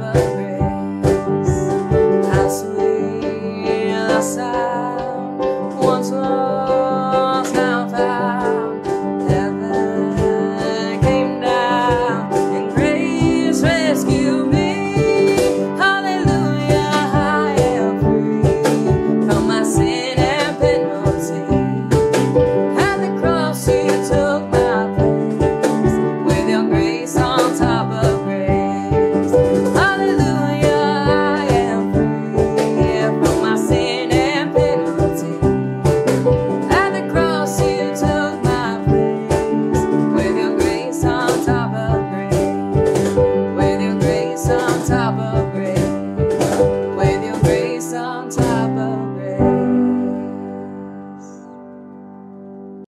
never